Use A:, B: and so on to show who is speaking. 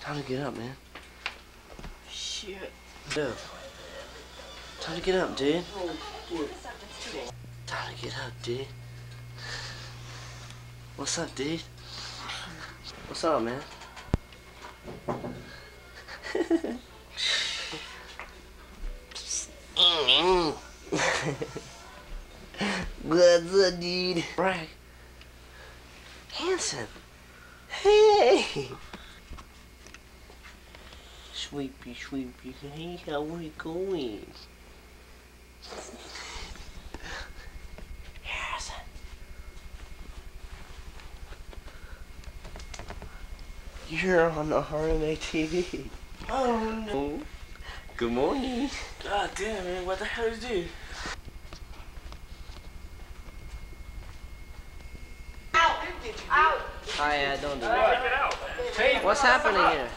A: Time to get up, man.
B: Shit.
A: Dude. Time to get up, dude.
B: Oh, dude.
A: Time to get up, dude. What's up, dude? What's up, man? What's up, dude? Bragg. Hanson. Hey. Sweepy, sweepy. Hey, how are you going? Harrison. You're on the RMA TV.
B: Oh no.
A: Good morning.
B: God damn, man. What the hell is this?
A: Hi, uh, don't do that. What's happening here?